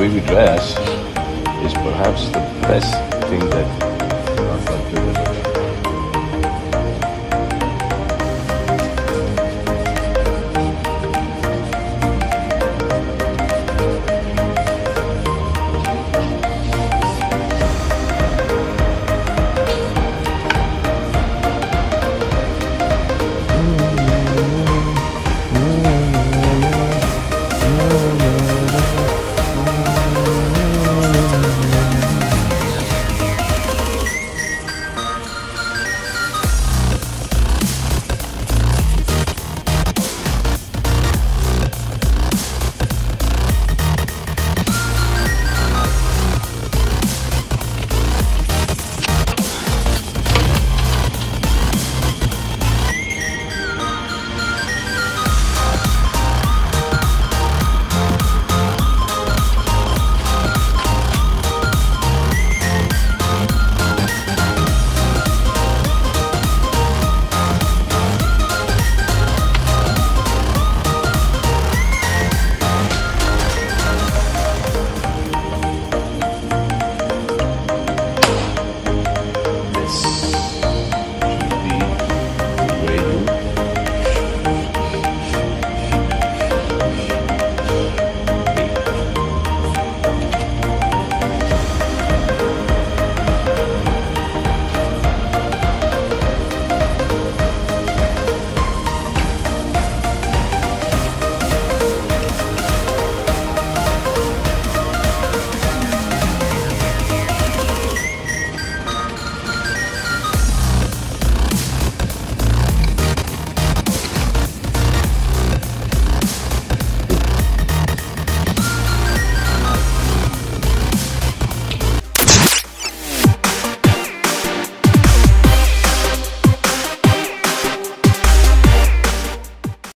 way we dress is perhaps the best thing that Oh,